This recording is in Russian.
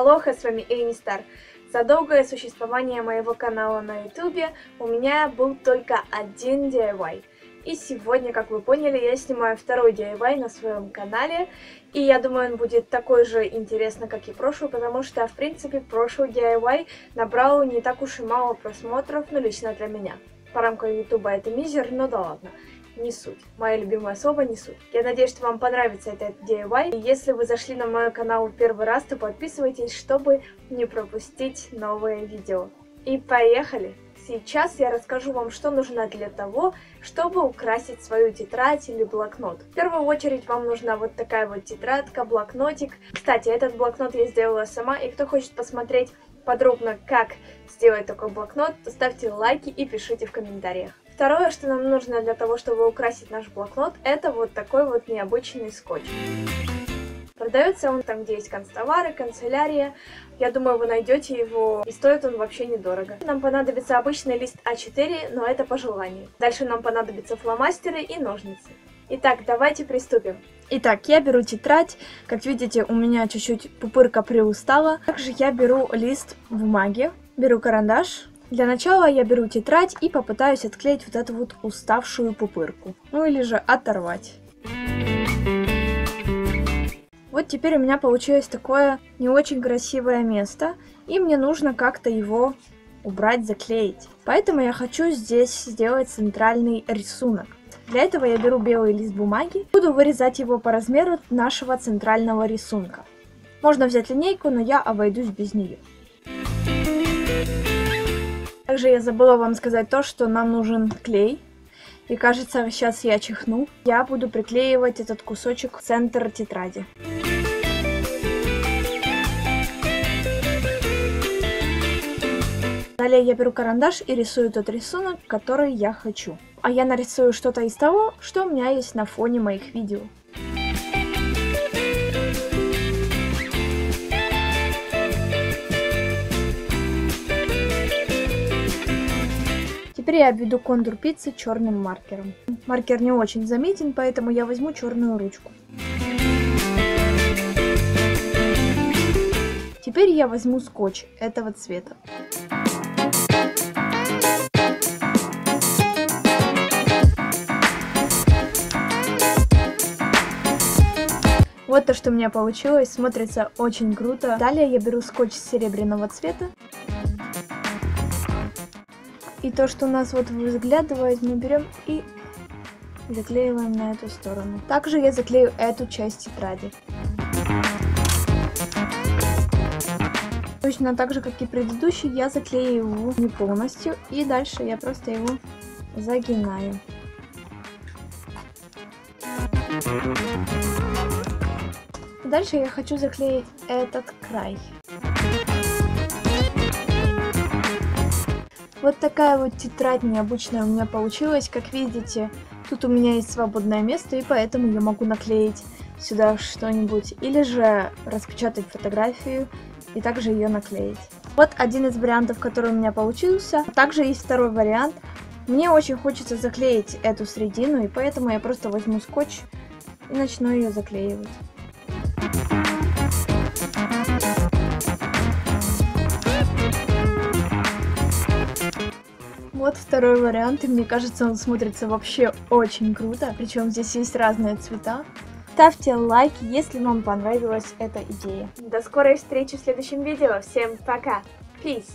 Алоха, с вами Эйни Стар. За долгое существование моего канала на ютубе у меня был только один DIY. И сегодня, как вы поняли, я снимаю второй DIY на своем канале. И я думаю, он будет такой же интересно, как и прошлый, потому что, в принципе, прошлый DIY набрал не так уж и мало просмотров, ну, лично для меня. По рамкам ютуба это мизер, но да ладно не суть. Моя любимая особа не суть. Я надеюсь, что вам понравится этот DIY. И если вы зашли на мой канал первый раз, то подписывайтесь, чтобы не пропустить новые видео. И поехали! Сейчас я расскажу вам, что нужно для того, чтобы украсить свою тетрадь или блокнот. В первую очередь вам нужна вот такая вот тетрадка, блокнотик. Кстати, этот блокнот я сделала сама, и кто хочет посмотреть подробно, как сделать такой блокнот, то ставьте лайки и пишите в комментариях. Второе, что нам нужно для того, чтобы украсить наш блокнот, это вот такой вот необычный скотч. Продается он там, где есть констовары, канцелярия. Я думаю, вы найдете его, и стоит он вообще недорого. Нам понадобится обычный лист А4, но это по желанию. Дальше нам понадобятся фломастеры и ножницы. Итак, давайте приступим. Итак, я беру тетрадь. Как видите, у меня чуть-чуть пупырка приустала. Также я беру лист бумаги, беру карандаш, для начала я беру тетрадь и попытаюсь отклеить вот эту вот уставшую пупырку. Ну или же оторвать. Вот теперь у меня получилось такое не очень красивое место, и мне нужно как-то его убрать, заклеить. Поэтому я хочу здесь сделать центральный рисунок. Для этого я беру белый лист бумаги, буду вырезать его по размеру нашего центрального рисунка. Можно взять линейку, но я обойдусь без нее. Также я забыла вам сказать то, что нам нужен клей. И кажется, сейчас я чихну. Я буду приклеивать этот кусочек в центр тетради. Далее я беру карандаш и рисую тот рисунок, который я хочу. А я нарисую что-то из того, что у меня есть на фоне моих видео. Я обведу контур пиццы черным маркером. Маркер не очень заметен, поэтому я возьму черную ручку. Теперь я возьму скотч этого цвета. Вот то, что у меня получилось, смотрится очень круто. Далее я беру скотч серебряного цвета и то, что у нас вот выглядывает, мы берем и заклеиваем на эту сторону. Также я заклею эту часть тетради. Точно так же, как и предыдущий, я заклею его не полностью. И дальше я просто его загинаю. Дальше я хочу заклеить этот край. Вот такая вот тетрадь необычная у меня получилась. Как видите, тут у меня есть свободное место, и поэтому я могу наклеить сюда что-нибудь. Или же распечатать фотографию и также ее наклеить. Вот один из вариантов, который у меня получился. Также есть второй вариант. Мне очень хочется заклеить эту середину, и поэтому я просто возьму скотч и начну ее заклеивать. Вот второй вариант, и мне кажется, он смотрится вообще очень круто. Причем здесь есть разные цвета. Ставьте лайки, если вам понравилась эта идея. До скорой встречи в следующем видео. Всем пока. Peace.